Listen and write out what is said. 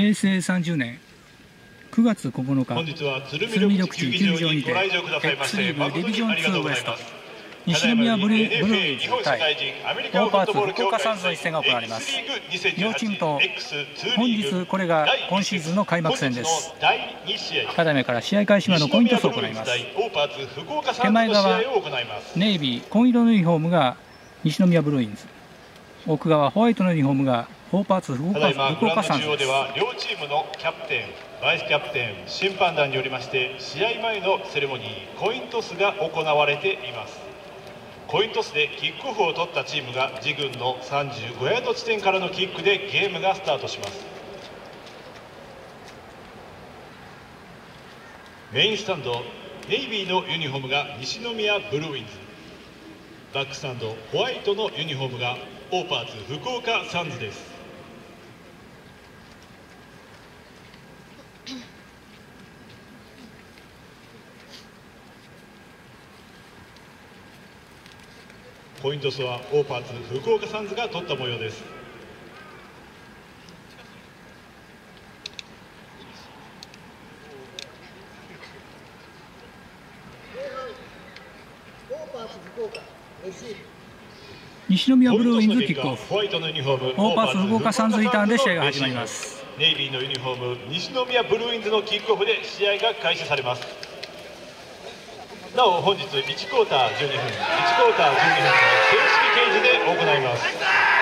平成30年9月9日本日は鶴見緑地球場にて X リーグディビジョン誠にありがとう2ウエスト西宮ブルーブルーズ対オーパーツ福岡サンズの一戦が行われます。X リーグ2018両チームと X2 本日これが今シーズンの開幕戦です。本日の第2試合。ただから試合開始前のコイントスを行います。手前側ネイビー紺色のユニフォームが西宮ブルーインズ。奥側ホワイトのユニフォームがオーパーツ福岡ただいまグラ中央では両チームのキャプテンバイスキャプテン審判団によりまして試合前のセレモニーコイントスが行われています。コイントスでキックオフを取ったチームが自軍の35ヤード地点からのキックでゲームがスタートします。メインスタンドネイビーのユニフォームが西宮ブルーウィンズ。バックスタンドホワイトのユニフォームがオーパーツ福岡サンズですポイント数はオーパーツ福岡サンズが取った模様です。西宮ブルーインズキック。オフオーパーツ福岡サンズリターンで試合が始まります。ネイビーのユニフォーム西宮ブルーインズのキックオフで試合が開始されますなお本日1クォーター12分1クォーター12分の正式掲示で行います。